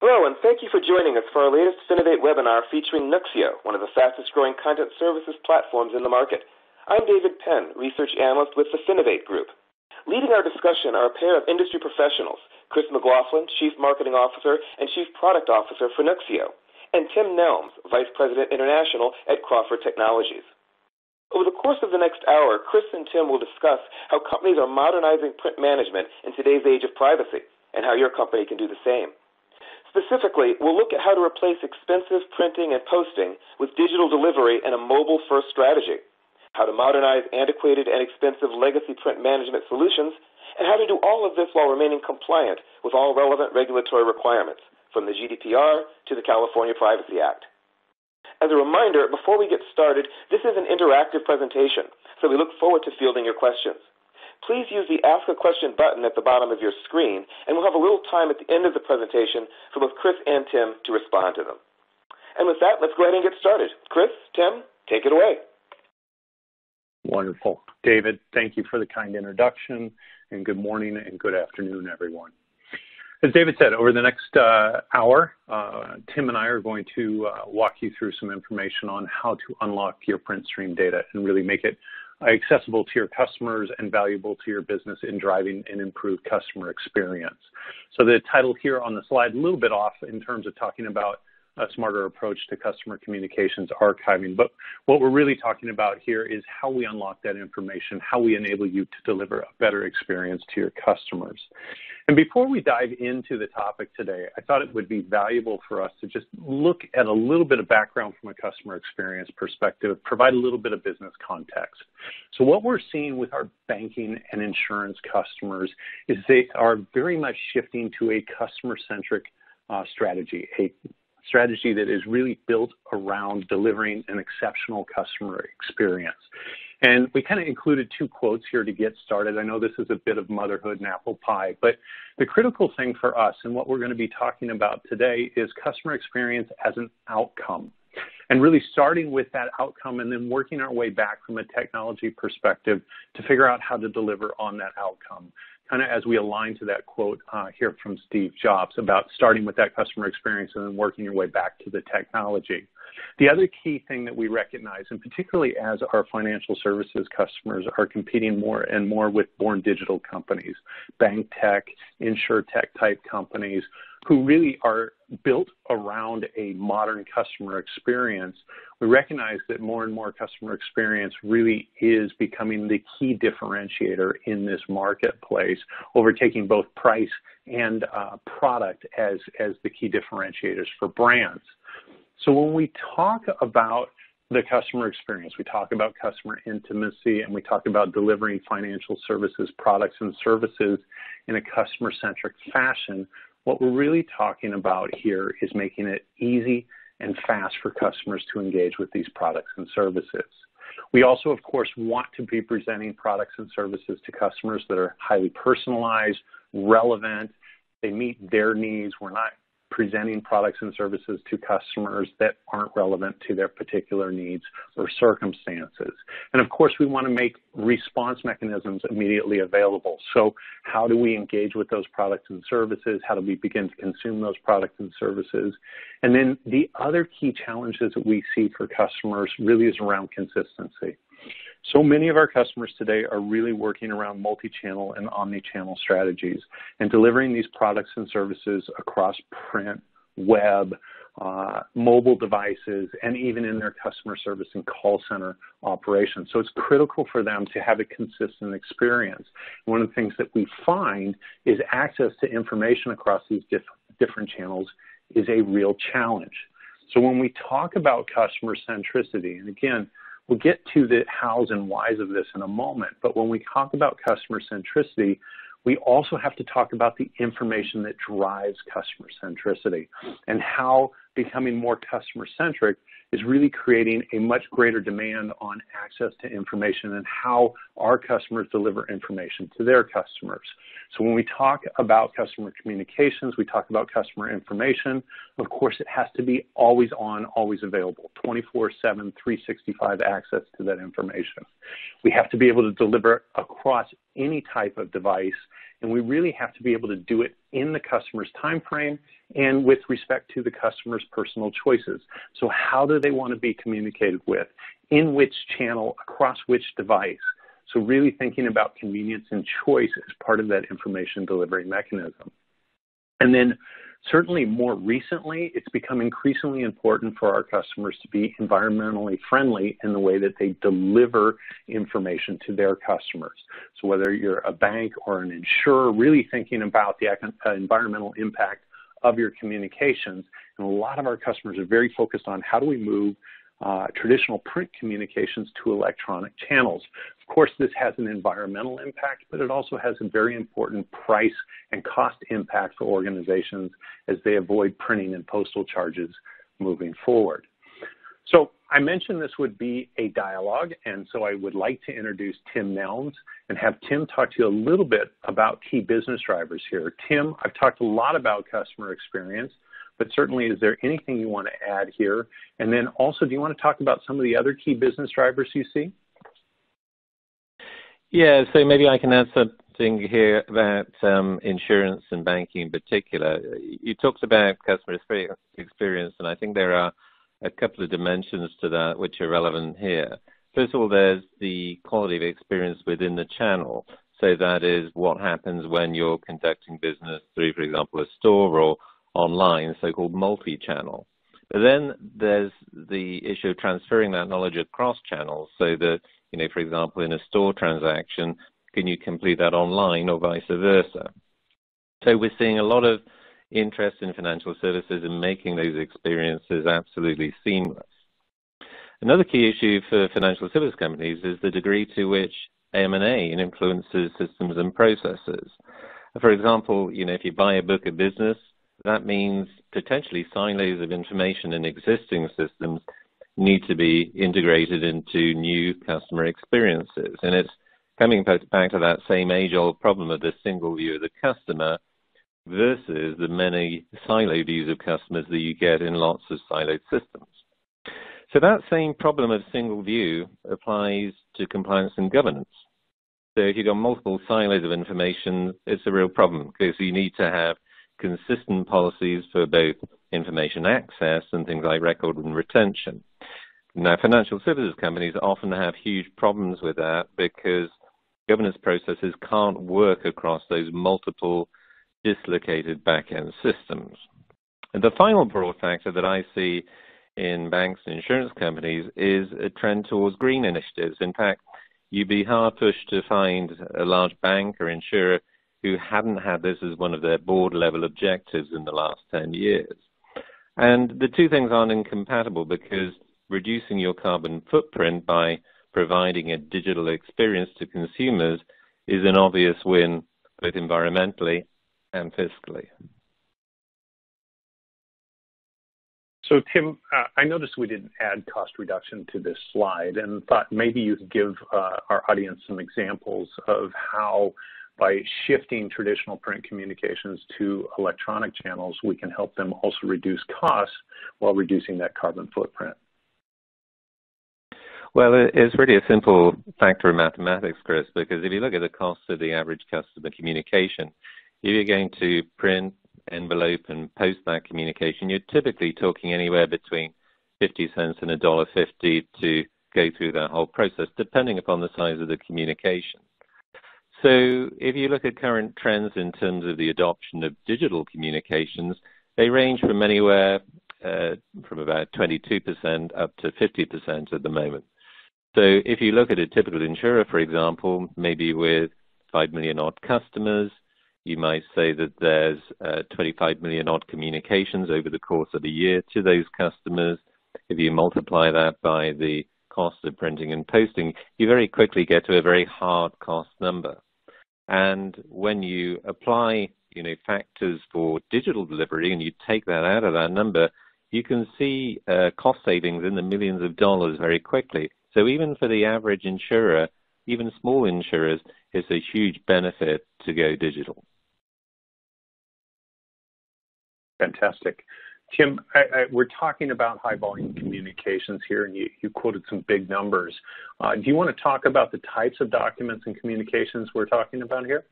Hello, and thank you for joining us for our latest Finovate webinar featuring Nuxeo, one of the fastest growing content services platforms in the market. I'm David Penn, research analyst with the Finovate Group. Leading our discussion are a pair of industry professionals, Chris McLaughlin, Chief Marketing Officer and Chief Product Officer for Nuxeo, and Tim Nelms, Vice President International at Crawford Technologies. Over the course of the next hour, Chris and Tim will discuss how companies are modernizing print management in today's age of privacy and how your company can do the same. Specifically, we'll look at how to replace expensive printing and posting with digital delivery and a mobile-first strategy, how to modernize antiquated and expensive legacy print management solutions, and how to do all of this while remaining compliant with all relevant regulatory requirements, from the GDPR to the California Privacy Act. As a reminder, before we get started, this is an interactive presentation, so we look forward to fielding your questions please use the Ask a Question button at the bottom of your screen, and we'll have a little time at the end of the presentation for both Chris and Tim to respond to them. And with that, let's go ahead and get started. Chris, Tim, take it away. Wonderful. David, thank you for the kind introduction, and good morning and good afternoon, everyone. As David said, over the next uh, hour, uh, Tim and I are going to uh, walk you through some information on how to unlock your PrintStream data and really make it accessible to your customers and valuable to your business in driving an improved customer experience. So the title here on the slide, a little bit off in terms of talking about a smarter approach to customer communications archiving. But what we're really talking about here is how we unlock that information, how we enable you to deliver a better experience to your customers. And before we dive into the topic today, I thought it would be valuable for us to just look at a little bit of background from a customer experience perspective, provide a little bit of business context. So what we're seeing with our banking and insurance customers is they are very much shifting to a customer-centric uh, strategy, a strategy that is really built around delivering an exceptional customer experience. And we kind of included two quotes here to get started. I know this is a bit of motherhood and apple pie, but the critical thing for us and what we're going to be talking about today is customer experience as an outcome. And really starting with that outcome and then working our way back from a technology perspective to figure out how to deliver on that outcome kind of as we align to that quote uh, here from Steve Jobs about starting with that customer experience and then working your way back to the technology. The other key thing that we recognize, and particularly as our financial services customers are competing more and more with born digital companies, bank tech, insure tech type companies, who really are built around a modern customer experience, we recognize that more and more customer experience really is becoming the key differentiator in this marketplace, overtaking both price and uh, product as, as the key differentiators for brands. So when we talk about the customer experience, we talk about customer intimacy, and we talk about delivering financial services, products, and services in a customer centric fashion. What we're really talking about here is making it easy and fast for customers to engage with these products and services. We also, of course, want to be presenting products and services to customers that are highly personalized, relevant, they meet their needs. We're not presenting products and services to customers that aren't relevant to their particular needs or circumstances. And of course, we want to make response mechanisms immediately available. So how do we engage with those products and services? How do we begin to consume those products and services? And then the other key challenges that we see for customers really is around consistency. So many of our customers today are really working around multi-channel and omni-channel strategies and delivering these products and services across print, web, uh, mobile devices, and even in their customer service and call center operations. So it's critical for them to have a consistent experience. One of the things that we find is access to information across these diff different channels is a real challenge. So when we talk about customer centricity, and again, We'll get to the hows and whys of this in a moment, but when we talk about customer centricity, we also have to talk about the information that drives customer centricity and how becoming more customer centric is really creating a much greater demand on access to information and how our customers deliver information to their customers. So when we talk about customer communications, we talk about customer information, of course it has to be always on, always available, 24-7, 365 access to that information. We have to be able to deliver across any type of device, and we really have to be able to do it in the customer's time frame and with respect to the customer's personal choices. So how do they want to be communicated with? In which channel, across which device? So really thinking about convenience and choice as part of that information delivery mechanism. And then certainly more recently, it's become increasingly important for our customers to be environmentally friendly in the way that they deliver information to their customers. So whether you're a bank or an insurer, really thinking about the uh, environmental impact of your communications. And a lot of our customers are very focused on how do we move uh, traditional print communications to electronic channels. Of course, this has an environmental impact, but it also has a very important price and cost impact for organizations as they avoid printing and postal charges moving forward. So I mentioned this would be a dialogue, and so I would like to introduce Tim Nelms and have Tim talk to you a little bit about key business drivers here. Tim, I've talked a lot about customer experience, but certainly is there anything you want to add here? And then also, do you want to talk about some of the other key business drivers you see? Yeah, so maybe I can add something here about um, insurance and banking in particular. You talked about customer experience, and I think there are a couple of dimensions to that which are relevant here. First of all, there's the quality of experience within the channel. So that is what happens when you're conducting business through, for example, a store or online, so-called multi-channel. But then there's the issue of transferring that knowledge across channels so that, you know, for example, in a store transaction, can you complete that online or vice versa? So we're seeing a lot of interest in financial services in making those experiences absolutely seamless. Another key issue for financial service companies is the degree to which M&A influences systems and processes. For example, you know, if you buy a book of business, that means potentially silos of information in existing systems need to be integrated into new customer experiences. And it's coming back to that same age-old problem of the single view of the customer versus the many siloed views of customers that you get in lots of siloed systems. So that same problem of single view applies to compliance and governance. So if you've got multiple silos of information, it's a real problem because you need to have consistent policies for both information access and things like record and retention. Now, financial services companies often have huge problems with that because governance processes can't work across those multiple dislocated back-end systems. And the final broad factor that I see in banks and insurance companies is a trend towards green initiatives. In fact, you'd be hard pushed to find a large bank or insurer who hadn't had this as one of their board level objectives in the last 10 years. And the two things aren't incompatible because reducing your carbon footprint by providing a digital experience to consumers is an obvious win both environmentally and fiscally. So, Tim, uh, I noticed we didn't add cost reduction to this slide and thought maybe you could give uh, our audience some examples of how by shifting traditional print communications to electronic channels, we can help them also reduce costs while reducing that carbon footprint. Well, it's really a simple factor of mathematics, Chris, because if you look at the cost of the average customer communication, if you're going to print, envelope, and post that communication, you're typically talking anywhere between 50 cents and $1.50 to go through that whole process, depending upon the size of the communication. So if you look at current trends in terms of the adoption of digital communications, they range from anywhere uh, from about 22% up to 50% at the moment. So if you look at a typical insurer, for example, maybe with 5 million odd customers, you might say that there's uh, 25 million odd communications over the course of a year to those customers. If you multiply that by the cost of printing and posting, you very quickly get to a very hard cost number. And when you apply, you know, factors for digital delivery and you take that out of that number, you can see uh, cost savings in the millions of dollars very quickly. So even for the average insurer, even small insurers, it's a huge benefit to go digital. Fantastic. Tim, we're talking about high volume communications here, and you, you quoted some big numbers. Uh, do you want to talk about the types of documents and communications we're talking about here?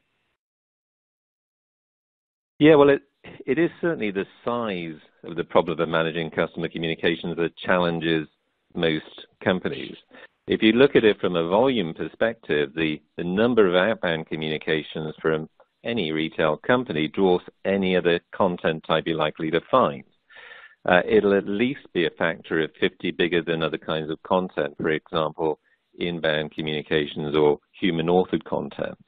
Yeah, well, it, it is certainly the size of the problem of managing customer communications that challenges most companies. If you look at it from a volume perspective, the, the number of outbound communications from any retail company dwarfs any other content type you're likely to find. Uh, it'll at least be a factor of 50 bigger than other kinds of content, for example, inbound communications or human authored content.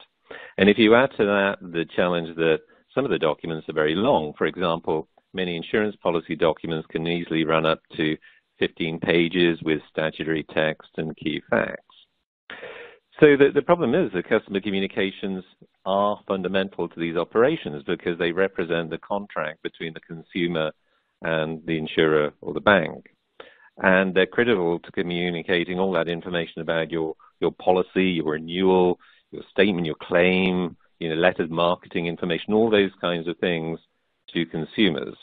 And if you add to that the challenge that some of the documents are very long, for example, many insurance policy documents can easily run up to 15 pages with statutory text and key facts. So the, the problem is that customer communications are fundamental to these operations because they represent the contract between the consumer and the insurer or the bank. And they're critical to communicating all that information about your, your policy, your renewal, your statement, your claim, you know, letters, marketing information, all those kinds of things to consumers.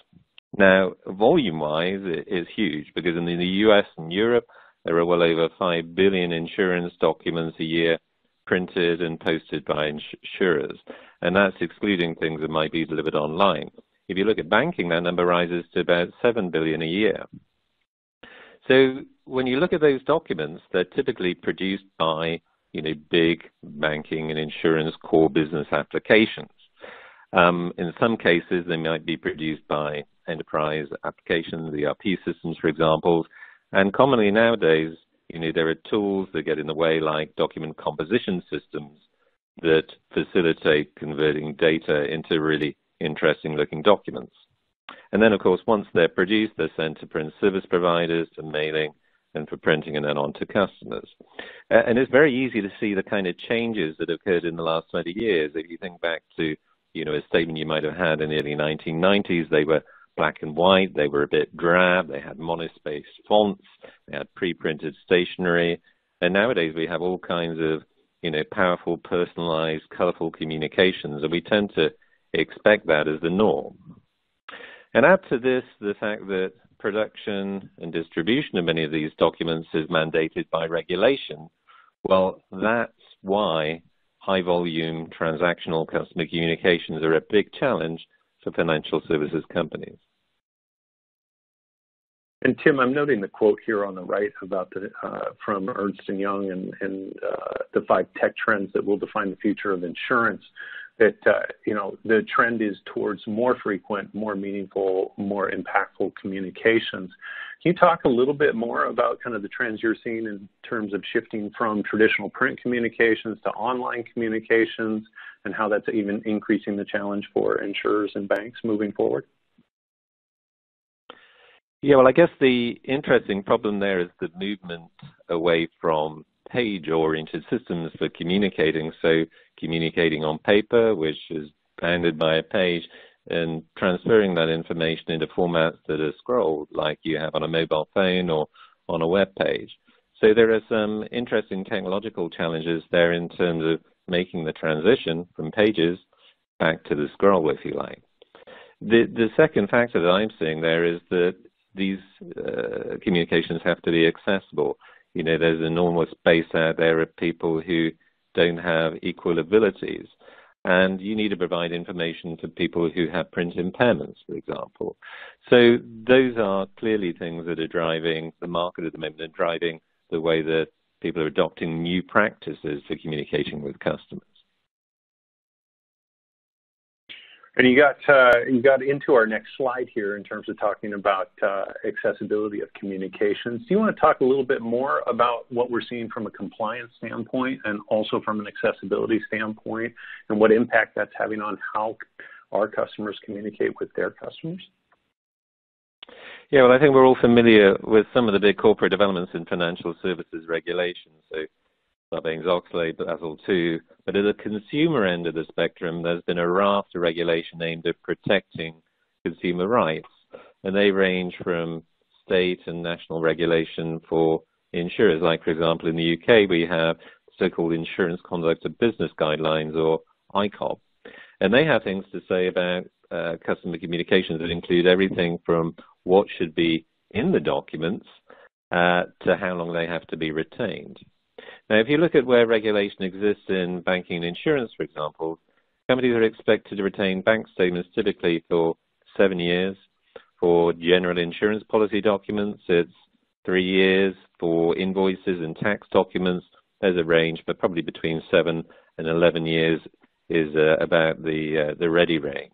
Now, volume-wise, it is huge because in the US and Europe, there are well over 5 billion insurance documents a year printed and posted by insurers, and that's excluding things that might be delivered online. If you look at banking, that number rises to about 7 billion a year. So when you look at those documents, they're typically produced by you know, big banking and insurance core business applications. Um, in some cases, they might be produced by enterprise applications, ERP systems, for example, and commonly nowadays, you know, there are tools that get in the way like document composition systems that facilitate converting data into really interesting looking documents. And then, of course, once they're produced, they're sent to print service providers, to mailing, and for printing and then on to customers. And it's very easy to see the kind of changes that have occurred in the last 20 years. If you think back to, you know, a statement you might have had in the early 1990s, they were black and white. They were a bit drab. They had monospaced fonts. They had pre-printed stationery. And nowadays we have all kinds of, you know, powerful, personalized, colorful communications, and we tend to expect that as the norm. And add to this the fact that production and distribution of many of these documents is mandated by regulation. Well, that's why high volume transactional customer communications are a big challenge for financial services companies. And Tim, I'm noting the quote here on the right about the uh, from Ernst and Young and, and uh, the five tech trends that will define the future of insurance. That uh, you know the trend is towards more frequent, more meaningful, more impactful communications. Can you talk a little bit more about kind of the trends you're seeing in terms of shifting from traditional print communications to online communications, and how that's even increasing the challenge for insurers and banks moving forward? Yeah, well, I guess the interesting problem there is the movement away from page-oriented systems for communicating. So communicating on paper, which is bounded by a page, and transferring that information into formats that are scrolled, like you have on a mobile phone or on a web page. So there are some interesting technological challenges there in terms of making the transition from pages back to the scroll, if you like. The, the second factor that I'm seeing there is that these uh, communications have to be accessible. You know, there's enormous space out there of people who don't have equal abilities. And you need to provide information to people who have print impairments, for example. So those are clearly things that are driving the market at the moment and driving the way that people are adopting new practices for communicating with customers. And you got uh, you got into our next slide here in terms of talking about uh, accessibility of communications. Do you want to talk a little bit more about what we're seeing from a compliance standpoint and also from an accessibility standpoint, and what impact that's having on how our customers communicate with their customers? Yeah, well, I think we're all familiar with some of the big corporate developments in financial services regulation. So Sarbanes-Oxley, Basel II. But at the consumer end of the spectrum, there's been a raft of regulation aimed at protecting consumer rights, and they range from state and national regulation for insurers. Like, for example, in the UK, we have so-called Insurance Conduct of Business Guidelines, or ICOB. And they have things to say about uh, customer communications that include everything from what should be in the documents uh, to how long they have to be retained. Now, if you look at where regulation exists in banking and insurance, for example, companies are expected to retain bank statements typically for seven years. For general insurance policy documents, it's three years. For invoices and tax documents, there's a range, but probably between seven and 11 years is uh, about the, uh, the ready range.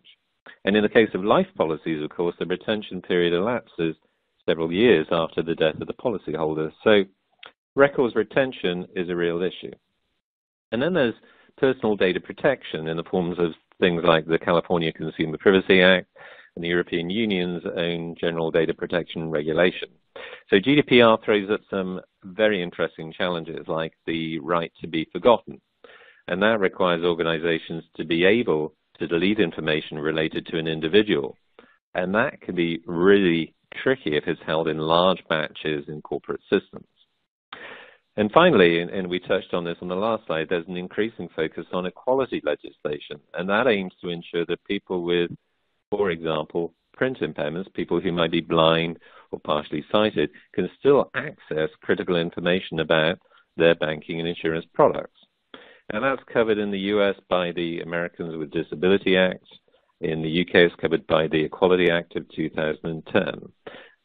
And in the case of life policies, of course, the retention period elapses several years after the death of the policyholder. So records retention is a real issue. And then there's personal data protection in the forms of things like the California Consumer Privacy Act and the European Union's own General Data Protection Regulation. So GDPR throws up some very interesting challenges like the right to be forgotten. And that requires organizations to be able to delete information related to an individual. And that can be really tricky if it's held in large batches in corporate systems. And finally, and we touched on this on the last slide, there's an increasing focus on equality legislation, and that aims to ensure that people with, for example, print impairments, people who might be blind or partially sighted, can still access critical information about their banking and insurance products. And that's covered in the US by the Americans with Disability Act. In the UK, it's covered by the Equality Act of 2010.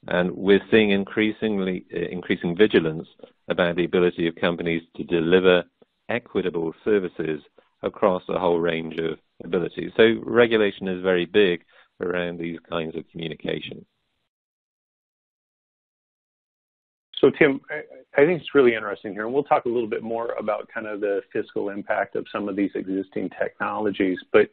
And we're seeing increasingly increasing vigilance about the ability of companies to deliver equitable services across a whole range of abilities. So regulation is very big around these kinds of communication. So Tim, I think it's really interesting here, and we'll talk a little bit more about kind of the fiscal impact of some of these existing technologies. But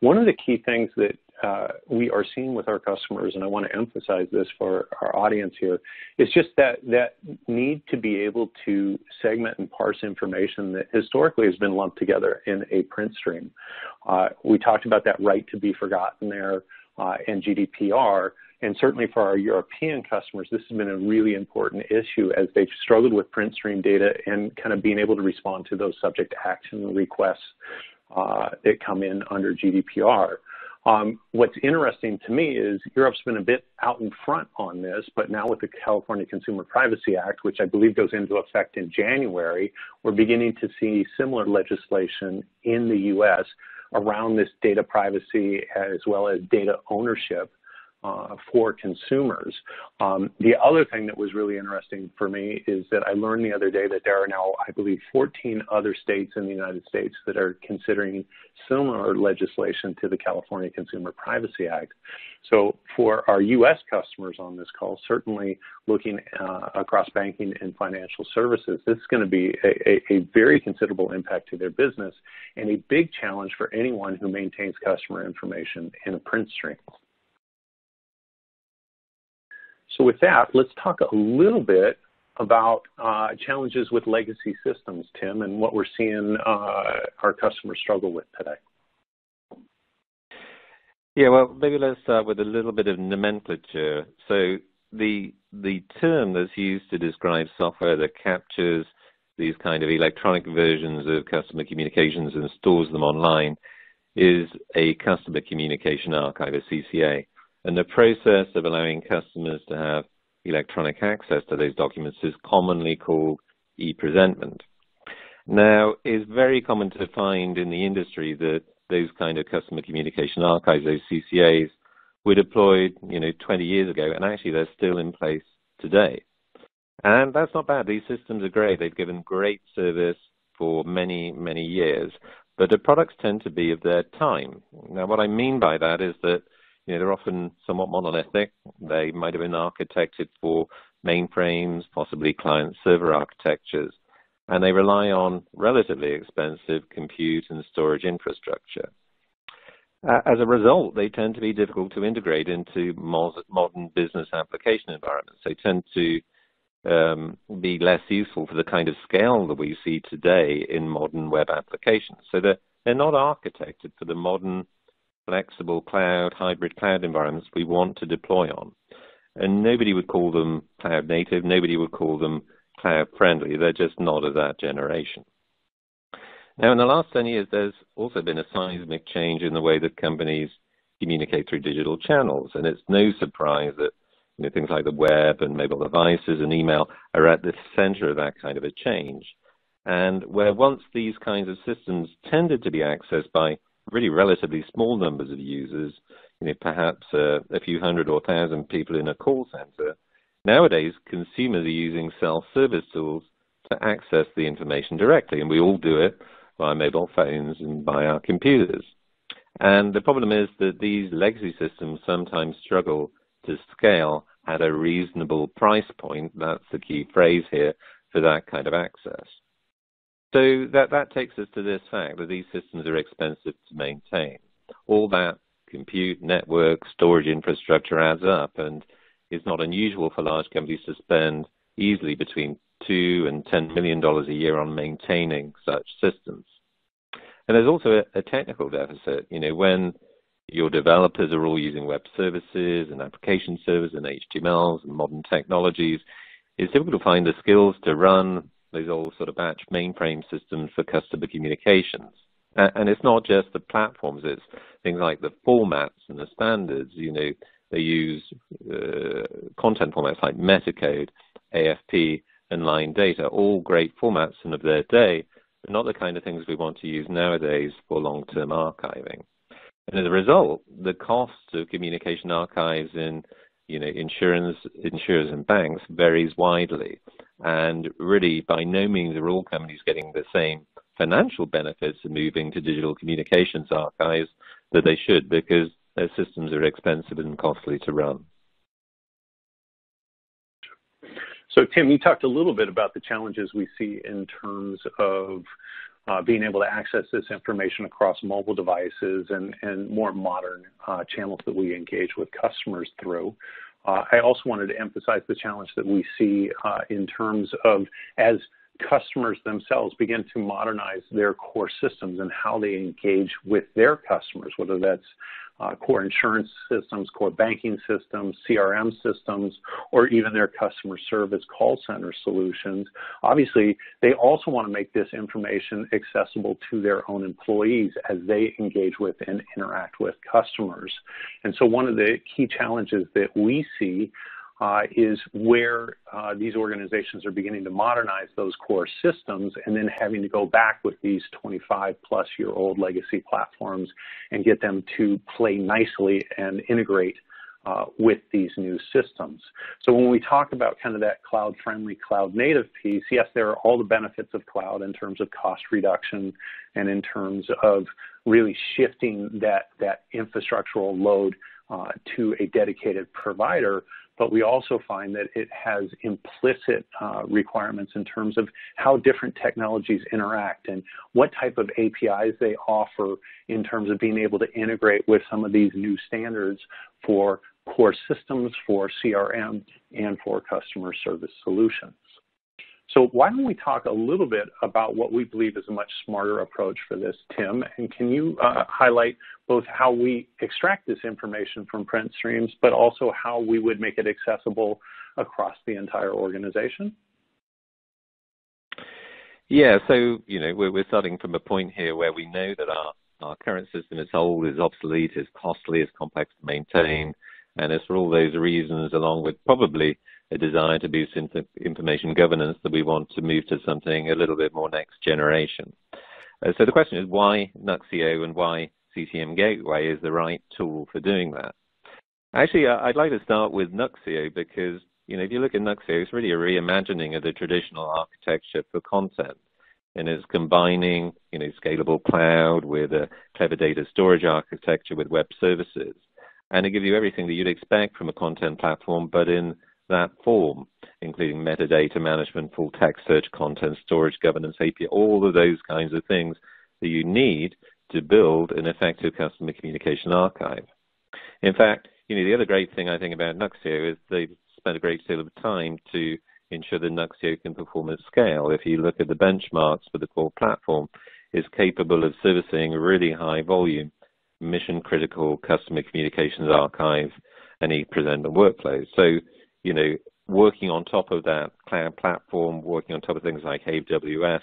one of the key things that uh, we are seeing with our customers, and I want to emphasize this for our audience here, is just that that need to be able to segment and parse information that historically has been lumped together in a print stream. Uh, we talked about that right to be forgotten there uh, and GDPR. And certainly for our European customers, this has been a really important issue as they've struggled with print stream data and kind of being able to respond to those subject access requests uh, that come in under GDPR. Um, what's interesting to me is Europe's been a bit out in front on this, but now with the California Consumer Privacy Act, which I believe goes into effect in January, we're beginning to see similar legislation in the U.S. around this data privacy as well as data ownership uh, for consumers. Um, the other thing that was really interesting for me is that I learned the other day that there are now, I believe, 14 other states in the United States that are considering similar legislation to the California Consumer Privacy Act. So for our U.S. customers on this call, certainly looking uh, across banking and financial services, this is going to be a, a, a very considerable impact to their business and a big challenge for anyone who maintains customer information in a print stream. So with that, let's talk a little bit about uh, challenges with legacy systems, Tim, and what we're seeing uh, our customers struggle with today. Yeah, well, maybe let's start with a little bit of nomenclature. So the the term that's used to describe software that captures these kind of electronic versions of customer communications and stores them online is a customer communication archive, a CCA. And the process of allowing customers to have electronic access to those documents is commonly called e-presentment. Now, it's very common to find in the industry that those kind of customer communication archives, those CCAs, were deployed, you know, 20 years ago, and actually they're still in place today. And that's not bad. These systems are great. They've given great service for many, many years. But the products tend to be of their time. Now, what I mean by that is that you know, they're often somewhat monolithic. They might have been architected for mainframes, possibly client-server architectures, and they rely on relatively expensive compute and storage infrastructure. As a result, they tend to be difficult to integrate into modern business application environments. They tend to um, be less useful for the kind of scale that we see today in modern web applications. So they're, they're not architected for the modern flexible cloud, hybrid cloud environments we want to deploy on. And nobody would call them cloud native, nobody would call them cloud friendly. They're just not of that generation. Now, in the last 10 years, there's also been a seismic change in the way that companies communicate through digital channels. And it's no surprise that you know, things like the web and mobile devices and email are at the center of that kind of a change. And where once these kinds of systems tended to be accessed by really relatively small numbers of users, you know, perhaps uh, a few hundred or thousand people in a call center, nowadays consumers are using self-service tools to access the information directly, and we all do it via mobile phones and by our computers. And the problem is that these legacy systems sometimes struggle to scale at a reasonable price point. That's the key phrase here for that kind of access. So that, that takes us to this fact that these systems are expensive to maintain. All that compute, network, storage infrastructure adds up, and it's not unusual for large companies to spend easily between two and ten million dollars a year on maintaining such systems. And there's also a, a technical deficit. You know, when your developers are all using web services and application servers and HTMLs and modern technologies, it's difficult to find the skills to run those old sort of batch mainframe systems for customer communications. And it's not just the platforms, it's things like the formats and the standards. You know, they use uh, content formats like Metacode, AFP, and line data, all great formats and of their day, but not the kind of things we want to use nowadays for long-term archiving. And as a result, the cost of communication archives in you know, insurance, insurers and banks varies widely. And really, by no means are all companies getting the same financial benefits of moving to digital communications archives that they should because their systems are expensive and costly to run. So, Tim, you talked a little bit about the challenges we see in terms of uh, being able to access this information across mobile devices and, and more modern uh, channels that we engage with customers through. Uh, I also wanted to emphasize the challenge that we see uh, in terms of as customers themselves begin to modernize their core systems and how they engage with their customers, whether that's uh, core insurance systems, core banking systems, CRM systems, or even their customer service call center solutions. Obviously, they also want to make this information accessible to their own employees as they engage with and interact with customers. And so one of the key challenges that we see is where uh, these organizations are beginning to modernize those core systems and then having to go back with these 25 plus year old legacy platforms and get them to play nicely and integrate uh, with these new systems. So when we talk about kind of that cloud friendly, cloud native piece, yes, there are all the benefits of cloud in terms of cost reduction and in terms of really shifting that, that infrastructural load uh, to a dedicated provider but we also find that it has implicit uh, requirements in terms of how different technologies interact and what type of APIs they offer in terms of being able to integrate with some of these new standards for core systems, for CRM, and for customer service solutions. So why don't we talk a little bit about what we believe is a much smarter approach for this, Tim? And can you uh, highlight both how we extract this information from print streams, but also how we would make it accessible across the entire organization? Yeah, so you know we're, we're starting from a point here where we know that our, our current system is old, is obsolete, is costly, is complex to maintain, and it's for all those reasons, along with probably a desire to boost information governance that we want to move to something a little bit more next generation. Uh, so the question is why Nuxeo and why CCM Gateway is the right tool for doing that. Actually, I'd like to start with Nuxeo because you know if you look at Nuxeo, it's really a reimagining of the traditional architecture for content, and it's combining you know scalable cloud with a clever data storage architecture with web services, and it gives you everything that you'd expect from a content platform, but in that form, including metadata management, full text search, content storage, governance API, all of those kinds of things that you need to build an effective customer communication archive. In fact, you know, the other great thing I think about Nuxeo is they've spent a great deal of time to ensure that Nuxeo can perform at scale. If you look at the benchmarks for the core platform, it's capable of servicing really high volume, mission critical customer communications archive and e-presentment workflows. So you know, working on top of that cloud platform, working on top of things like AWS,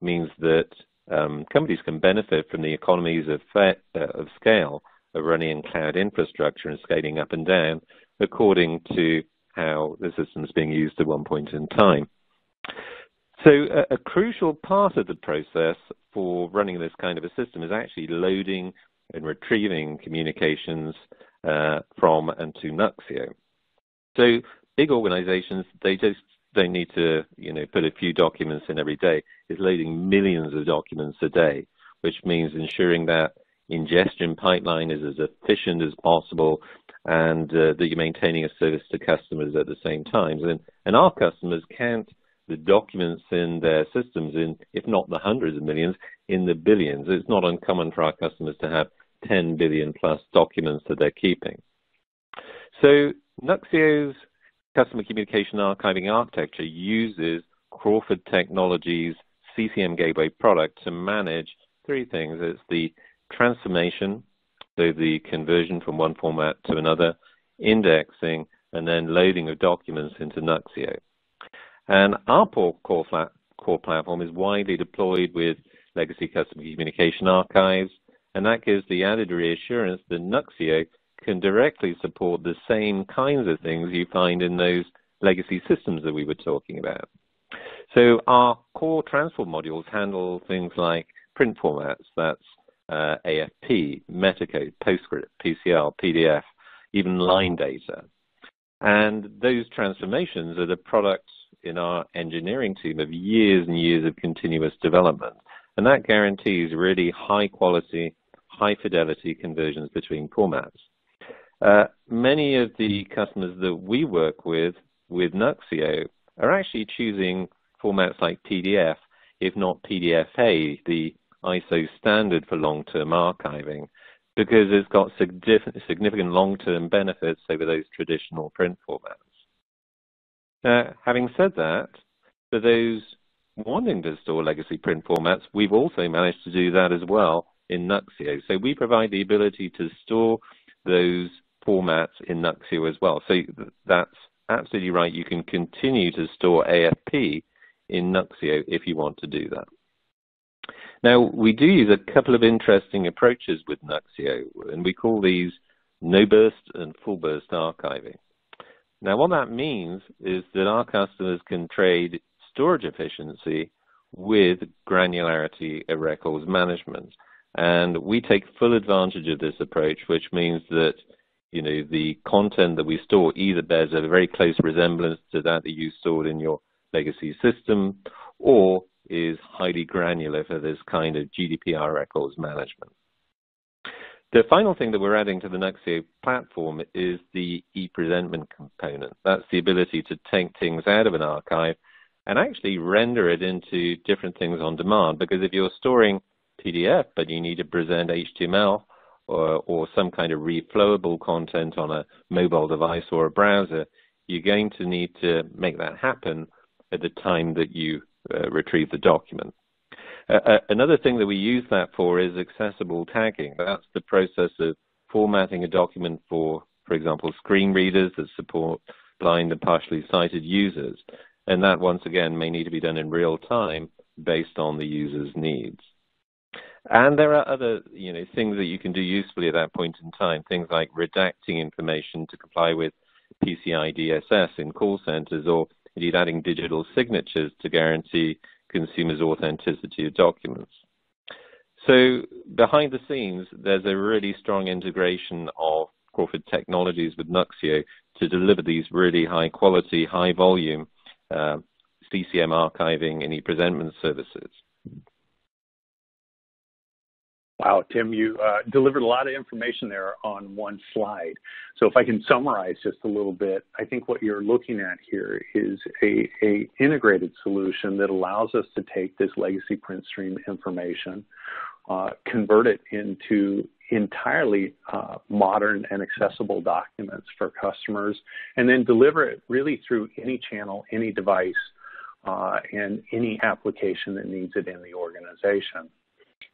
means that um, companies can benefit from the economies of, uh, of scale of running in cloud infrastructure and scaling up and down according to how the system is being used at one point in time. So a, a, crucial part of the process for running this kind of a system is actually loading and retrieving communications uh, from and to Nuxeo. So big organizations, they just don't need to, you know, put a few documents in every day. It's loading millions of documents a day, which means ensuring that ingestion pipeline is as efficient as possible and uh, that you're maintaining a service to customers at the same time. And, and our customers count the documents in their systems in, if not the hundreds of millions, in the billions. It's not uncommon for our customers to have 10 billion plus documents that they're keeping. So Nuxeo's customer communication archiving architecture uses Crawford Technologies CCM Gateway product to manage three things. It's the transformation, so the conversion from one format to another, indexing, and then loading of documents into Nuxeo. And our core, flat, core platform is widely deployed with legacy customer communication archives, and that gives the added reassurance that Nuxeo can directly support the same kinds of things you find in those legacy systems that we were talking about. So our core transform modules handle things like print formats, that's uh, AFP, Metacode, PostScript, PCL, PDF, even line data. And those transformations are the product in our engineering team of years and years of continuous development. And that guarantees really high quality, high fidelity conversions between formats. Uh, many of the customers that we work with, with Nuxeo, are actually choosing formats like PDF, if not PDFA, the ISO standard for long-term archiving, because it's got significant long-term benefits over those traditional print formats. Now, having said that, for those wanting to store legacy print formats, we've also managed to do that as well in Nuxeo. So we provide the ability to store those formats in Nuxeo as well. So that's absolutely right. You can continue to store AFP in Nuxeo if you want to do that. Now, we do use a couple of interesting approaches with Nuxeo, and we call these no burst and full burst archiving. Now, what that means is that our customers can trade storage efficiency with granularity of records management. And we take full advantage of this approach, which means that you know the content that we store either bears a very close resemblance to that that you stored in your legacy system, or is highly granular for this kind of GDPR records management. The final thing that we're adding to the Nuxeo platform is the e-presentment component. That's the ability to take things out of an archive and actually render it into different things on demand. Because if you're storing PDF, but you need to present HTML or, or some kind of reflowable content on a mobile device or a browser, you're going to need to make that happen at the time that you uh, retrieve the document. Uh, another thing that we use that for is accessible tagging. That's the process of formatting a document for, for example, screen readers that support blind and partially sighted users. And that, once again, may need to be done in real time based on the user's needs. And there are other you know, things that you can do usefully at that point in time, things like redacting information to comply with PCI DSS in call centers or indeed adding digital signatures to guarantee consumers' authenticity of documents. So behind the scenes, there's a really strong integration of Crawford Technologies with Nuxeo to deliver these really high quality, high volume uh, CCM archiving and e-presentment services. Wow, Tim, you uh, delivered a lot of information there on one slide. So if I can summarize just a little bit, I think what you're looking at here is a, a integrated solution that allows us to take this legacy print stream information, uh, convert it into entirely uh, modern and accessible documents for customers, and then deliver it really through any channel, any device, uh, and any application that needs it in the organization.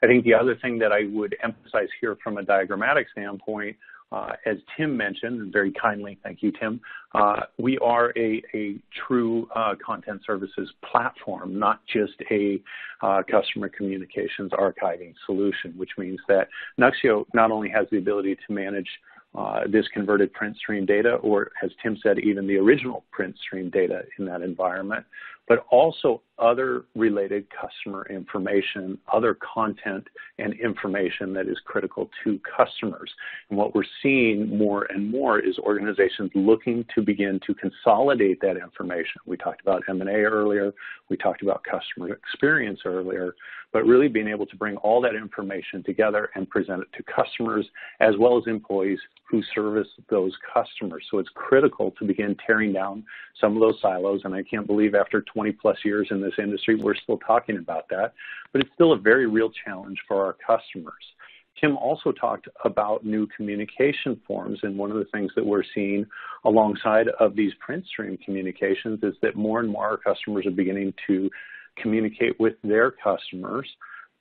I think the other thing that I would emphasize here from a diagrammatic standpoint, uh, as Tim mentioned, very kindly, thank you, Tim, uh, we are a, a true uh, content services platform, not just a uh, customer communications archiving solution, which means that Nuxeo not only has the ability to manage uh, this converted print stream data, or as Tim said, even the original print stream data in that environment, but also other related customer information, other content and information that is critical to customers. And what we're seeing more and more is organizations looking to begin to consolidate that information. We talked about M&A earlier, we talked about customer experience earlier, but really being able to bring all that information together and present it to customers as well as employees who service those customers. So it's critical to begin tearing down some of those silos, and I can't believe after 20 plus years in this industry, we're still talking about that, but it's still a very real challenge for our customers. Tim also talked about new communication forms, and one of the things that we're seeing alongside of these print stream communications is that more and more our customers are beginning to communicate with their customers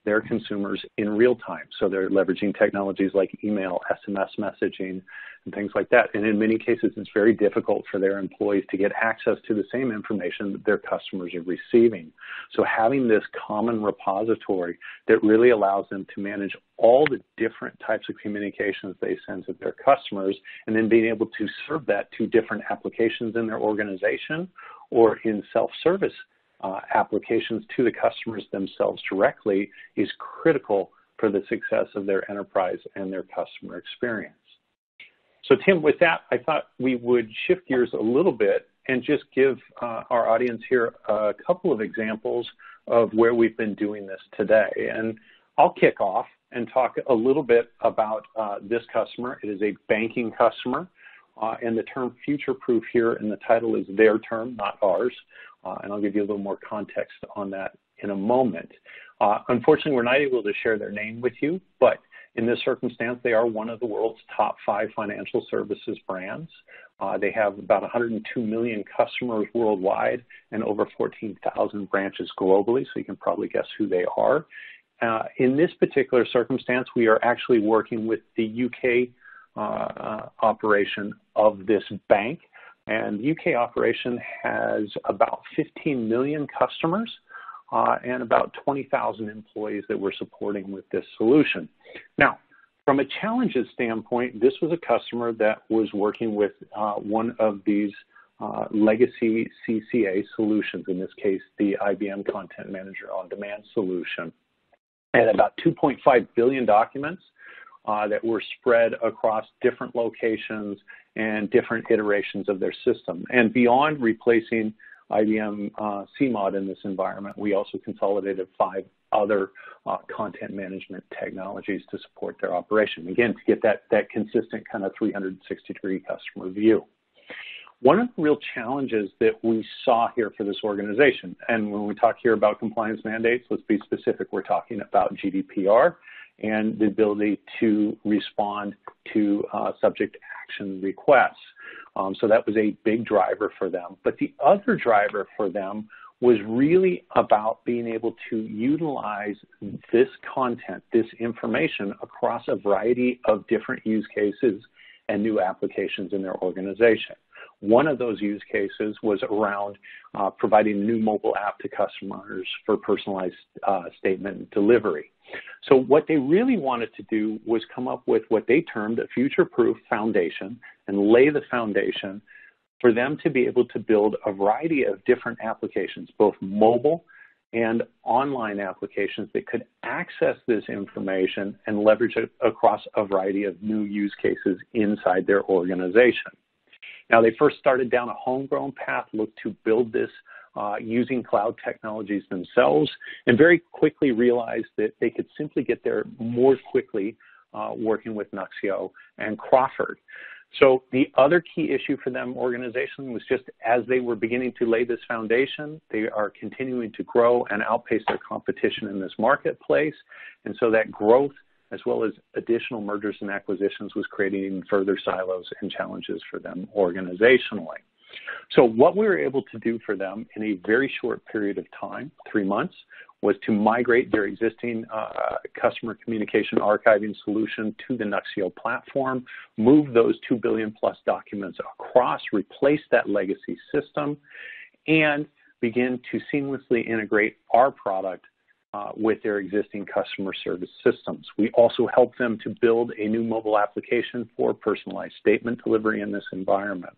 their consumers in real time. So they're leveraging technologies like email, SMS messaging, and things like that. And in many cases, it's very difficult for their employees to get access to the same information that their customers are receiving. So having this common repository that really allows them to manage all the different types of communications they send to their customers, and then being able to serve that to different applications in their organization or in self-service uh, applications to the customers themselves directly is critical for the success of their enterprise and their customer experience. So Tim, with that, I thought we would shift gears a little bit and just give uh, our audience here a couple of examples of where we've been doing this today. And I'll kick off and talk a little bit about uh, this customer. It is a banking customer. Uh, and the term future-proof here in the title is their term, not ours. Uh, and I'll give you a little more context on that in a moment. Uh, unfortunately, we're not able to share their name with you, but in this circumstance, they are one of the world's top five financial services brands. Uh, they have about 102 million customers worldwide and over 14,000 branches globally, so you can probably guess who they are. Uh, in this particular circumstance, we are actually working with the UK uh, uh, operation of this bank. And the UK operation has about 15 million customers uh, and about 20,000 employees that we're supporting with this solution. Now, from a challenges standpoint, this was a customer that was working with uh, one of these uh, legacy CCA solutions, in this case, the IBM Content Manager on Demand solution, and about 2.5 billion documents uh, that were spread across different locations and different iterations of their system. And beyond replacing IBM uh, CMOD in this environment, we also consolidated five other uh, content management technologies to support their operation. Again, to get that, that consistent kind of 360 degree customer view. One of the real challenges that we saw here for this organization, and when we talk here about compliance mandates, let's be specific, we're talking about GDPR and the ability to respond to uh, subject access requests. Um, so that was a big driver for them. But the other driver for them was really about being able to utilize this content, this information across a variety of different use cases and new applications in their organization. One of those use cases was around uh, providing a new mobile app to customers for personalized uh, statement delivery. So what they really wanted to do was come up with what they termed a future-proof foundation and lay the foundation for them to be able to build a variety of different applications, both mobile and online applications that could access this information and leverage it across a variety of new use cases inside their organization. Now, they first started down a homegrown path, looked to build this uh, using cloud technologies themselves, and very quickly realized that they could simply get there more quickly uh, working with Nuxeo and Crawford. So the other key issue for them organization was just as they were beginning to lay this foundation, they are continuing to grow and outpace their competition in this marketplace. And so that growth as well as additional mergers and acquisitions was creating further silos and challenges for them organizationally. So what we were able to do for them in a very short period of time, three months, was to migrate their existing uh, customer communication archiving solution to the Nuxeo platform, move those 2 billion plus documents across, replace that legacy system, and begin to seamlessly integrate our product uh, with their existing customer service systems. We also help them to build a new mobile application for personalized statement delivery in this environment.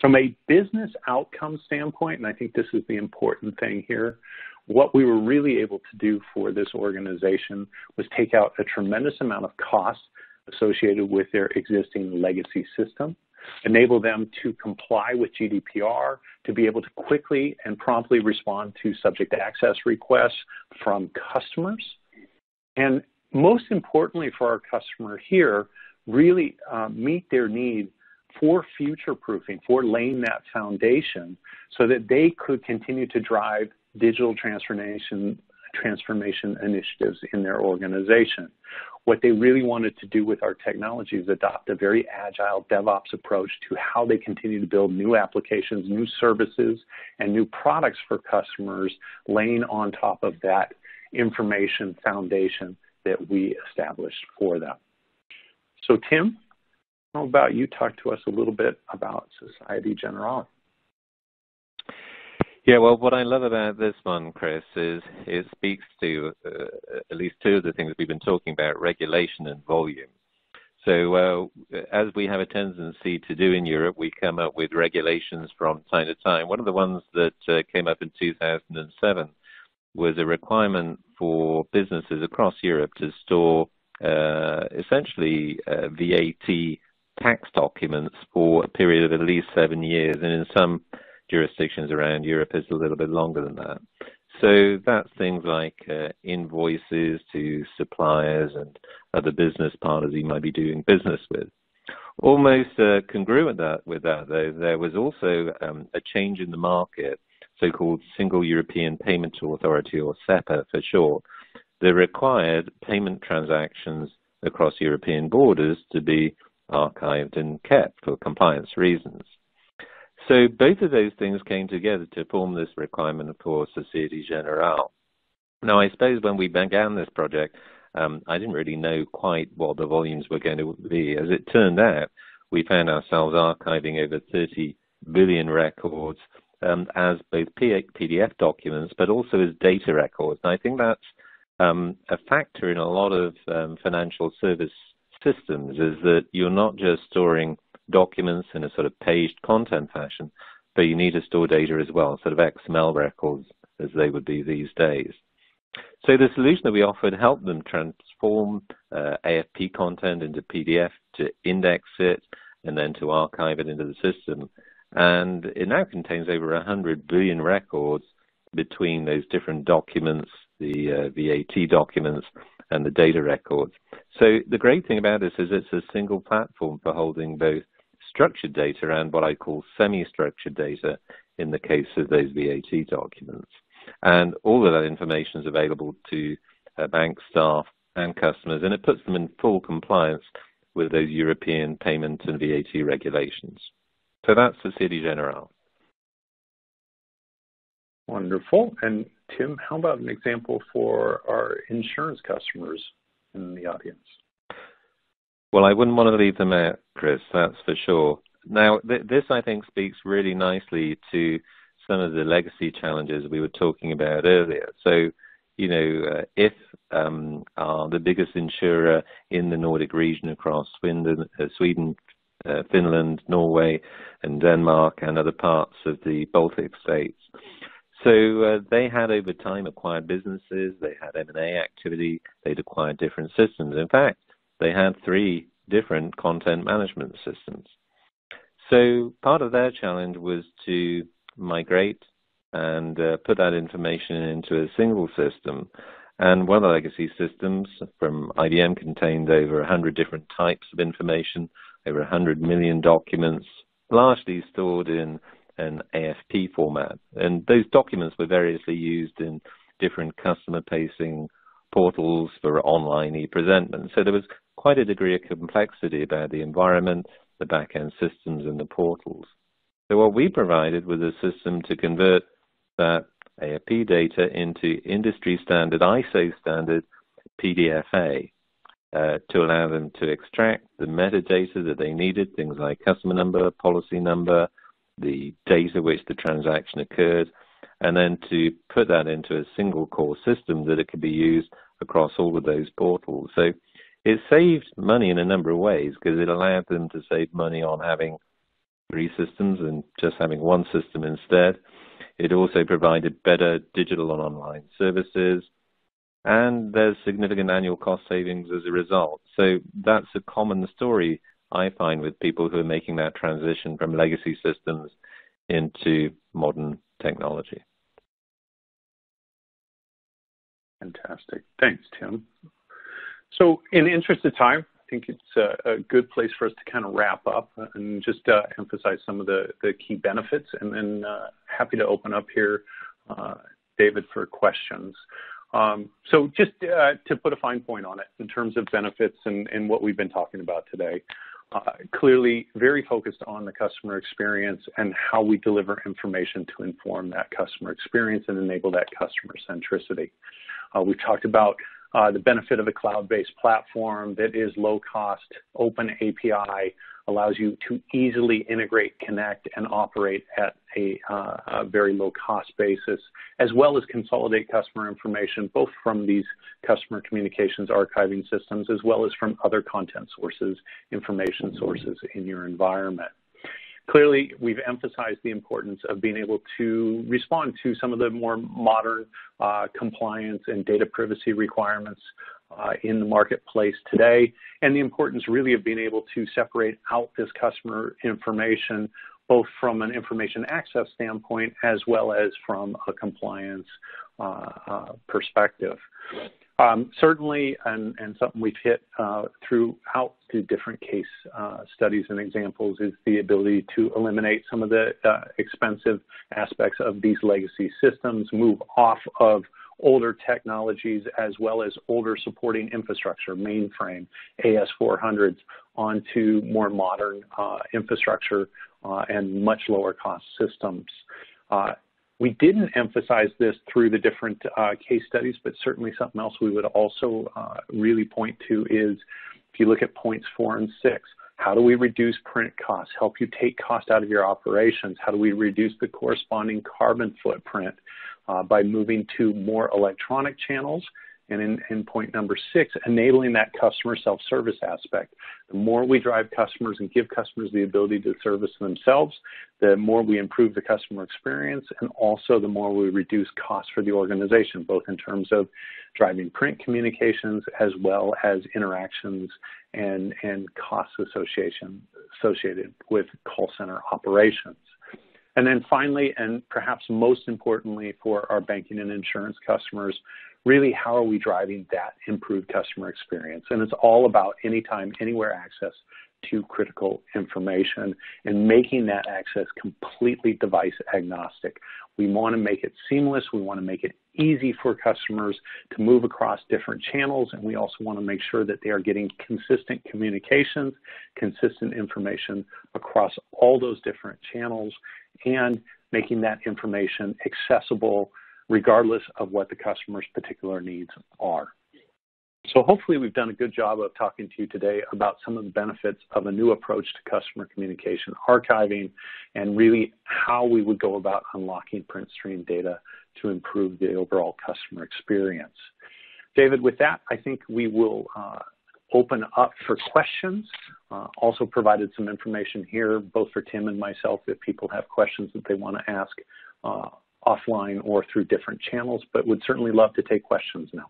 From a business outcome standpoint, and I think this is the important thing here, what we were really able to do for this organization was take out a tremendous amount of cost associated with their existing legacy system, enable them to comply with GDPR, to be able to quickly and promptly respond to subject access requests from customers. And most importantly for our customer here, really uh, meet their need for future proofing, for laying that foundation so that they could continue to drive digital transformation transformation initiatives in their organization. What they really wanted to do with our technology is adopt a very agile DevOps approach to how they continue to build new applications, new services, and new products for customers, laying on top of that information foundation that we established for them. So, Tim, how about you talk to us a little bit about Societe Generale? Yeah, well, what I love about this one, Chris, is it speaks to uh, at least two of the things we've been talking about regulation and volume. So, uh, as we have a tendency to do in Europe, we come up with regulations from time to time. One of the ones that uh, came up in 2007 was a requirement for businesses across Europe to store uh, essentially uh, VAT tax documents for a period of at least seven years, and in some jurisdictions around Europe is a little bit longer than that. So that's things like uh, invoices to suppliers and other business partners you might be doing business with. Almost uh, congruent that, with that, though, there was also um, a change in the market, so-called Single European Payment Authority, or SEPA for short, that required payment transactions across European borders to be archived and kept for compliance reasons. So both of those things came together to form this requirement for Societe Generale. Now, I suppose when we began this project, um, I didn't really know quite what the volumes were going to be. As it turned out, we found ourselves archiving over 30 billion records um, as both PDF documents, but also as data records. And I think that's um, a factor in a lot of um, financial service systems is that you're not just storing documents in a sort of paged content fashion, but you need to store data as well, sort of XML records as they would be these days. So the solution that we offered helped them transform uh, AFP content into PDF to index it and then to archive it into the system. And it now contains over 100 billion records between those different documents, the uh, VAT documents, and the data records. So the great thing about this is it's a single platform for holding both structured data and what I call semi-structured data in the case of those VAT documents. And all of that information is available to uh, bank staff and customers, and it puts them in full compliance with those European payment and VAT regulations. So that's Societe Generale. Wonderful. And Tim, how about an example for our insurance customers in the audience? Well, I wouldn't want to leave them out, Chris, that's for sure. Now, th- this, I think, speaks really nicely to some of the legacy challenges we were talking about earlier. So, you know, uh, if um, the biggest insurer in the Nordic region across Sweden, uh, Sweden uh, Finland, Norway, and Denmark, and other parts of the Baltic states. So uh, they had over time acquired businesses, they had M&A activity, they'd acquired different systems. In fact, they had three different content management systems. So part of their challenge was to migrate and uh, put that information into a single system. And one of the legacy systems from IBM contained over 100 different types of information, over 100 million documents, largely stored in an AFP format. And those documents were variously used in different customer facing portals for online e-presentment. So there was quite a degree of complexity about the environment, the back-end systems, and the portals. So what we provided was a system to convert that AFP data into industry standard, ISO standard PDFA uh, to allow them to extract the metadata that they needed, things like customer number, policy number, the data which the transaction occurred, and then to put that into a single core system that it could be used across all of those portals. So it saved money in a number of ways because it allowed them to save money on having three systems and just having one system instead. It also provided better digital and online services, and there's significant annual cost savings as a result. So that's a common story I find with people who are making that transition from legacy systems into modern technology. Fantastic. Thanks, Tim. So in the interest of time, I think it's a, a good place for us to kind of wrap up and just uh, emphasize some of the, the key benefits, and then uh, happy to open up here, uh, David, for questions. Um, so just uh, to put a fine point on it in terms of benefits and, and what we've been talking about today, uh, clearly very focused on the customer experience and how we deliver information to inform that customer experience and enable that customer centricity. Uh, we've talked about the benefit of a cloud-based platform that is low cost, open API, allows you to easily integrate, connect, and operate at a, uh, a, very low cost basis, as well as consolidate customer information, both from these customer communications archiving systems, as well as from other content sources, information sources in your environment. Clearly, we've emphasized the importance of being able to respond to some of the more modern uh, compliance and data privacy requirements uh, in the marketplace today, and the importance really of being able to separate out this customer information both from an information access standpoint as well as from a compliance uh, uh, perspective. Um, certainly, and, and, something we've hit uh, throughout the different case uh, studies and examples is the ability to eliminate some of the uh, expensive aspects of these legacy systems, move off of older technologies as well as older supporting infrastructure, mainframe, AS400s, onto more modern uh, infrastructure uh, and much lower cost systems. We didn't emphasize this through the different uh, case studies, but certainly something else we would also uh, really point to is if you look at points four and six, how do we reduce print costs, help you take cost out of your operations? How do we reduce the corresponding carbon footprint uh, by moving to more electronic channels and in, in, point number six, enabling that customer self-service aspect. The more we drive customers and give customers the ability to service themselves, the more we improve the customer experience and also the more we reduce costs for the organization, both in terms of driving print communications as well as interactions and, and costs association, associated with call center operations. And then finally, and perhaps most importantly for our banking and insurance customers, really how are we driving that improved customer experience? And it's all about anytime, anywhere access to critical information and making that access completely device agnostic. We want to make it seamless. We want to make it easy for customers to move across different channels. And we also want to make sure that they are getting consistent communications, consistent information across all those different channels and making that information accessible regardless of what the customer's particular needs are. So hopefully we've done a good job of talking to you today about some of the benefits of a new approach to customer communication archiving and really how we would go about unlocking print stream data to improve the overall customer experience. David, with that, I think we will uh, open up for questions. Uh, also provided some information here, both for Tim and myself, if people have questions that they want to ask uh, offline or through different channels, but would certainly love to take questions now.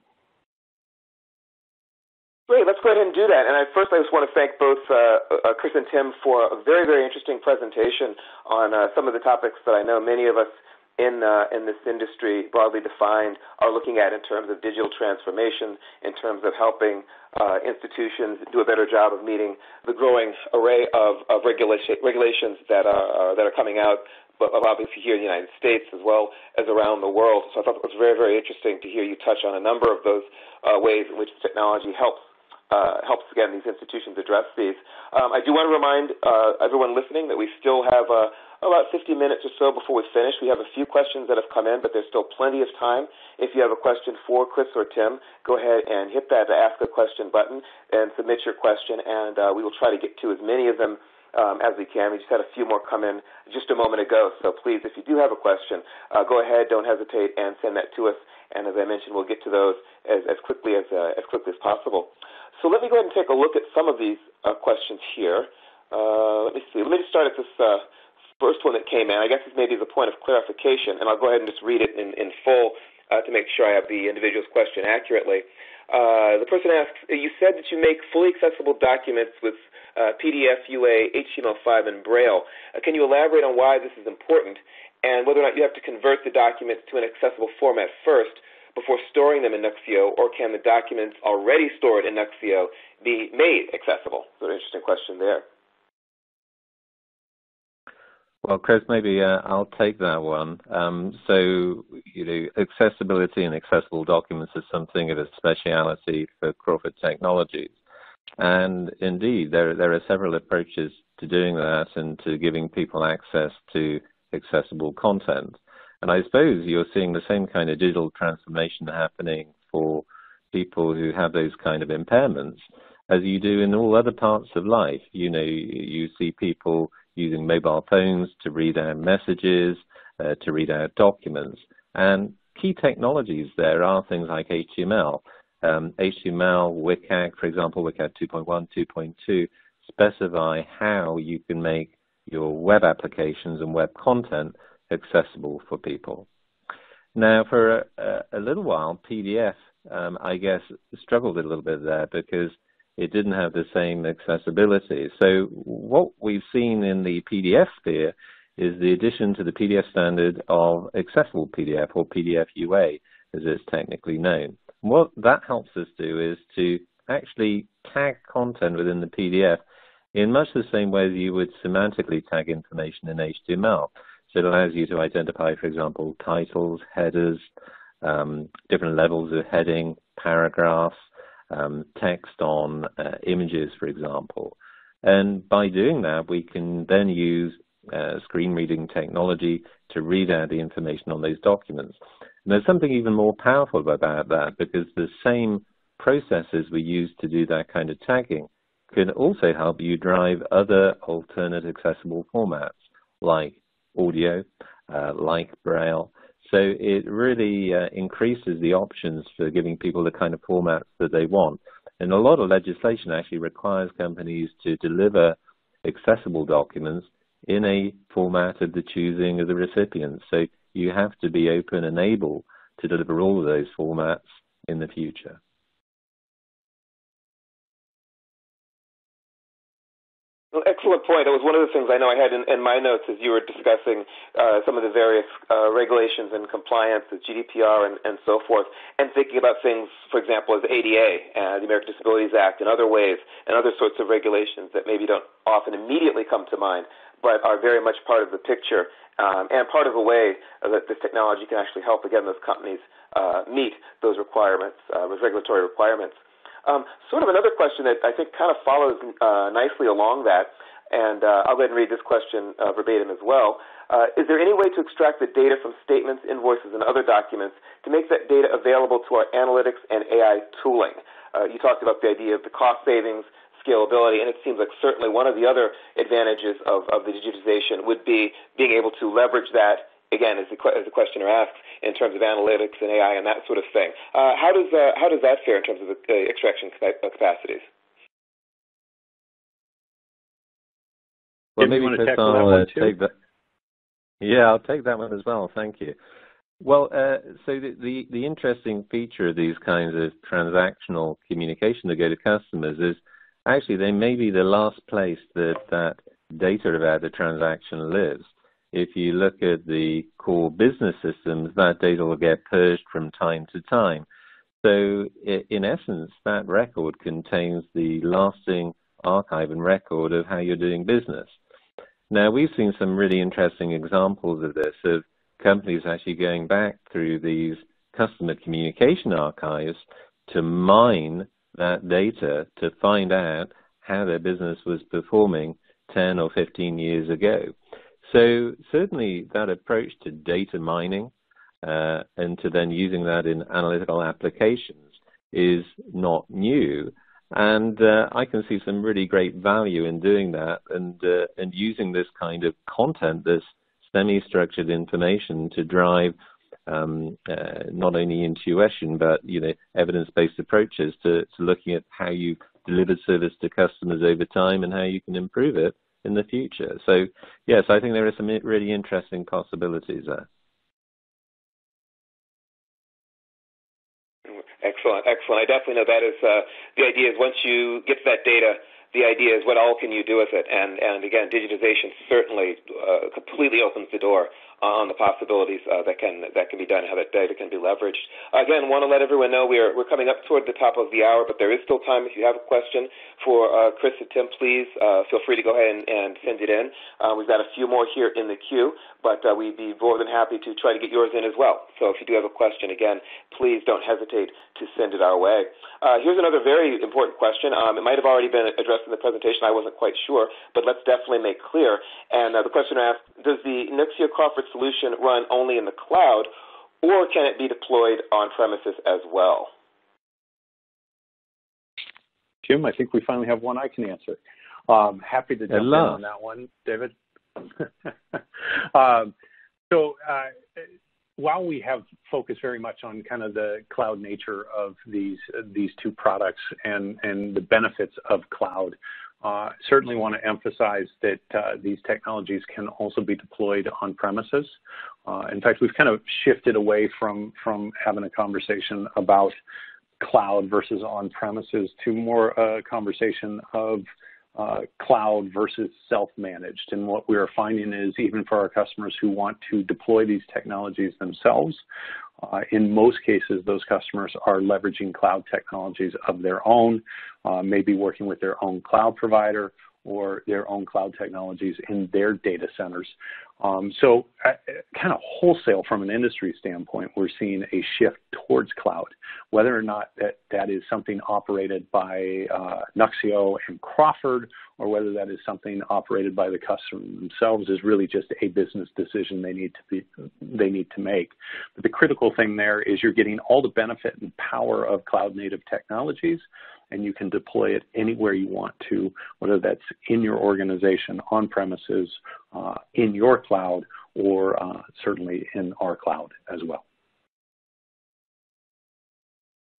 Great, let's go ahead and do that. And I, first, I just want to thank both uh, uh, Chris and Tim for a very, very interesting presentation on uh, some of the topics that I know many of us in uh, in this industry, broadly defined, are looking at in terms of digital transformation, in terms of helping uh, institutions do a better job of meeting the growing array of, of regulation, regulations that are uh, that are coming out but obviously here in the United States as well as around the world. So I thought it was very, very interesting to hear you touch on a number of those uh, ways in which technology helps uh, helps again these institutions address these. Um, I do want to remind uh, everyone listening that we still have uh, about 50 minutes or so before we finish. We have a few questions that have come in, but there's still plenty of time. If you have a question for Chris or Tim, go ahead and hit that Ask a Question button and submit your question, and uh, we will try to get to as many of them um, as we can. We just had a few more come in just a moment ago. So please, if you do have a question, uh, go ahead. Don't hesitate and send that to us. And as I mentioned, we'll get to those as, as quickly as uh, as quickly as possible. So let me go ahead and take a look at some of these uh, questions here. Uh, let me see. Let me just start at this uh, first one that came in. I guess this maybe is a point of clarification, and I'll go ahead and just read it in, in full uh, to make sure I have the individual's question accurately. Uh, the person asks, you said that you make fully accessible documents with uh, PDF, UA, HTML5, and Braille. Uh, can you elaborate on why this is important and whether or not you have to convert the documents to an accessible format first before storing them in Nuxeo, or can the documents already stored in Nuxeo be made accessible? So an interesting question there. Well, Chris, maybe uh, I'll take that one. Um, so, you know, accessibility and accessible documents is something of a speciality for Crawford Technologies. And indeed, there, there are several approaches to doing that and to giving people access to accessible content. And I suppose you're seeing the same kind of digital transformation happening for people who have those kind of impairments as you do in all other parts of life. You know, you see people using mobile phones to read out messages, uh, to read out documents. And key technologies there are things like HTML. Um, HTML, WCAG, for example, WCAG 2.1, 2.2, specify how you can make your web applications and web content accessible for people. Now, for a, a little while, PDF, um, I guess, struggled a little bit there because it didn't have the same accessibility. So what we've seen in the PDF sphere is the addition to the PDF standard of accessible PDF or PDF UA, as it's technically known. And what that helps us do is to actually tag content within the PDF in much the same way that you would semantically tag information in HTML. So it allows you to identify, for example, titles, headers, um, different levels of heading, paragraphs, um, text on uh, images, for example. And by doing that, we can then use uh, screen reading technology to read out the information on those documents. And there's something even more powerful about that because the same processes we use to do that kind of tagging can also help you drive other alternate accessible formats like audio, uh, like Braille, so it really uh, increases the options for giving people the kind of formats that they want. And a lot of legislation actually requires companies to deliver accessible documents in a format of the choosing of the recipient. So you have to be open and able to deliver all of those formats in the future. Excellent point. That was one of the things I know I had in, in my notes as you were discussing uh, some of the various uh, regulations and compliance with GDPR and, and so forth, and thinking about things, for example, as ADA, uh, the American Disabilities Act, and other ways, and other sorts of regulations that maybe don't often immediately come to mind, but are very much part of the picture um, and part of the way that this technology can actually help, again, those companies uh, meet those requirements, uh, those regulatory requirements. Um, sort of another question that I think kind of follows uh, nicely along that, and uh, I'll go ahead and read this question uh, verbatim as well. Uh, is there any way to extract the data from statements, invoices, and other documents to make that data available to our analytics and AI tooling? Uh, you talked about the idea of the cost savings, scalability, and it seems like certainly one of the other advantages of, of the digitization would be being able to leverage that again, as the, as the questioner asks, in terms of analytics and AI and that sort of thing. Uh, how does uh, how does that fare in terms of the uh, extraction capacities? Well, maybe Chris, I'll uh, take that. Yeah, I'll take that one as well. Thank you. Well, uh, so the, the, the interesting feature of these kinds of transactional communication that go to customers is actually they may be the last place that that data about the transaction lives if you look at the core business systems, that data will get purged from time to time. So in essence, that record contains the lasting archive and record of how you're doing business. Now, we've seen some really interesting examples of this, of companies actually going back through these customer communication archives to mine that data to find out how their business was performing 10 or 15 years ago. So certainly that approach to data mining uh, and to then using that in analytical applications is not new. And uh, I can see some really great value in doing that and uh, and using this kind of content, this semi-structured information, to drive um, uh, not only intuition but you know evidence-based approaches to, to looking at how you deliver service to customers over time and how you can improve it in the future. So yes, I think there are some really interesting possibilities there. Excellent, excellent. I definitely know that is uh, the idea. Is once you get that data, the idea is what all can you do with it? And and again, digitization certainly uh, completely opens the door on the possibilities uh, that can that can be done, how that data can be leveraged. Again, want to let everyone know we are we're coming up toward the top of the hour, but there is still time. If you have a question for uh, Chris and Tim, please uh, feel free to go ahead and, and send it in. Uh, we've got a few more here in the queue, but uh, we'd be more than happy to try to get yours in as well. So if you do have a question, again, please don't hesitate to send it our way. Uh, here's another very important question. Um, it might have already been addressed in the presentation. I wasn't quite sure, but let's definitely make clear. And the question asked, does the Nuxeo Crawford solution run only in the cloud, or can it be deployed on premises as well? Jim, I think we finally have one I can answer. Um, happy to jump in on that one, David. um, so uh, while we have focused very much on kind of the cloud nature of these uh, these two products and and the benefits of cloud, uh, certainly want to emphasize that uh, these technologies can also be deployed on premises. Uh, in fact, we've kind of shifted away from, from having a conversation about cloud versus on premises to more a conversation of uh, cloud versus self-managed. And what we are finding is even for our customers who want to deploy these technologies themselves, uh, in most cases, those customers are leveraging cloud technologies of their own, uh, maybe working with their own cloud provider or their own cloud technologies in their data centers. Um, so uh, kind of wholesale from an industry standpoint, we're seeing a shift towards cloud. Whether or not that, that is something operated by uh, Nuxeo and Crawford or whether that is something operated by the customer themselves is really just a business decision they need to be they need to make. But the critical thing there is you're getting all the benefit and power of cloud native technologies and you can deploy it anywhere you want to, whether that's in your organization, on premises, uh, in your cloud, or uh, certainly in our cloud as well.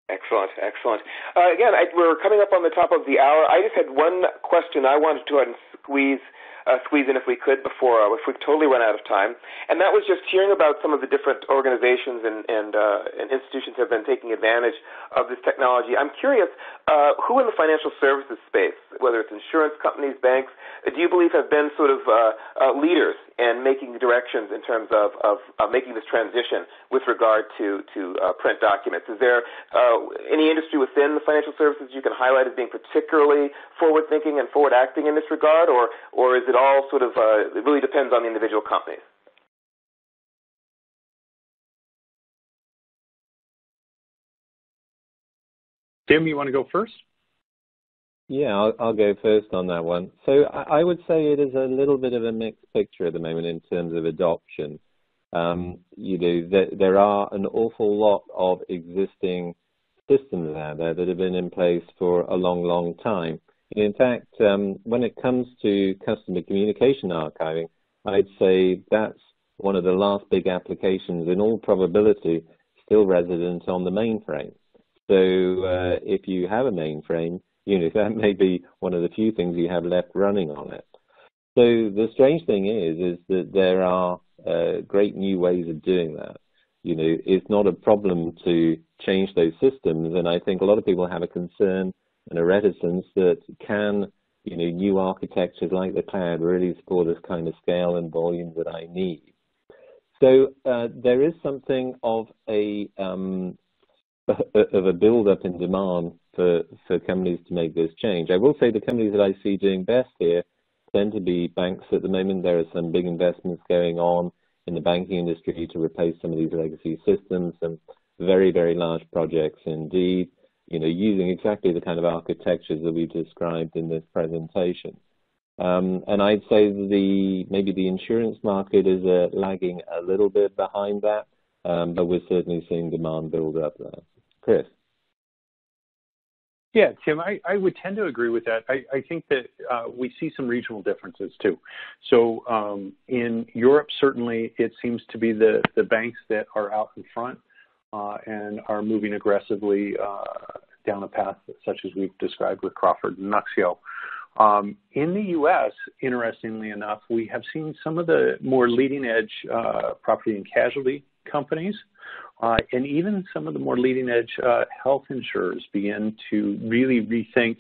Excellent, excellent. Uh, again, I, we're coming up on the top of the hour. I just had one question I wanted to squeeze uh, squeeze in if we could before uh, if we totally run out of time. And that was just hearing about some of the different organizations and and, uh, and institutions have been taking advantage of this technology. I'm curious, uh, who in the financial services space, whether it's insurance companies, banks, do you believe have been sort of uh, uh, leaders in making directions in terms of, of uh, making this transition with regard to to uh, print documents? Is there uh, any industry within the financial services you can highlight as being particularly forward thinking and forward acting in this regard, or or is it all sort of uh, it really depends on the individual companies? Tim, you want to go first? Yeah, I'll, I'll, go first on that one. So I, I, would say it is a little bit of a mixed picture at the moment in terms of adoption. Um, you know, there, there, are an awful lot of existing systems out there that have been in place for a long, long time. In fact, um, when it comes to customer communication archiving, I'd say that's one of the last big applications, in all probability, still resident on the mainframe. So uh, if you have a mainframe, you know that may be one of the few things you have left running on it. So the strange thing is, is that there are uh, great new ways of doing that. You know, it's not a problem to change those systems, and I think a lot of people have a concern and a reticence that can, you know, new architectures like the cloud really support this kind of scale and volume that I need. So uh, there is something of a um, of a build-up in demand for for companies to make this change. I will say the companies that I see doing best here tend to be banks at the moment. There are some big investments going on in the banking industry to replace some of these legacy systems. Some very very large projects indeed. You know, using exactly the kind of architectures that we've described in this presentation. Um, and I'd say the maybe the insurance market is uh, lagging a little bit behind that, um, but we're certainly seeing demand build up there. Chris. Yeah, Tim, I, would tend to agree with that. I, think that uh, we see some regional differences too. So um, in Europe, certainly it seems to be the, banks that are out in front and are moving aggressively uh, down a path such as we've described with Crawford and Nuxeo. Um, in the U.S., interestingly enough, we have seen some of the more leading edge uh, property and casualty companies uh, and even some of the more leading edge uh, health insurers begin to really rethink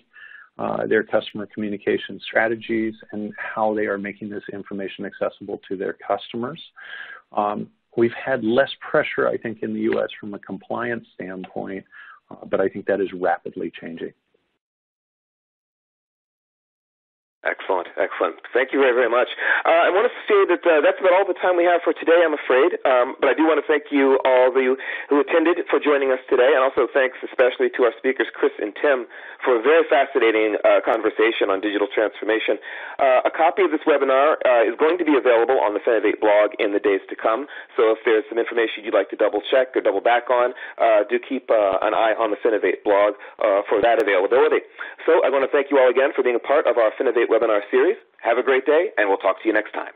uh, their customer communication strategies and how they are making this information accessible to their customers. We've had less pressure, I think, in the U.S. from a compliance standpoint, uh, but I think that is rapidly changing. Excellent, excellent. Thank you very, very much. Uh, I want to say that uh, that's about all the time we have for today, I'm afraid. Um, but I do want to thank you all you who attended for joining us today, and also thanks especially to our speakers, Chris and Tim, for a very fascinating uh, conversation on digital transformation. Uh, a copy of this webinar uh, is going to be available on the Finovate blog in the days to come. So if there's some information you'd like to double check or double back on, uh, do keep an eye on the Finovate blog for that availability. So I want to thank you all again for being a part of our Finovate webinar series. Have a great day, and we'll talk to you next time.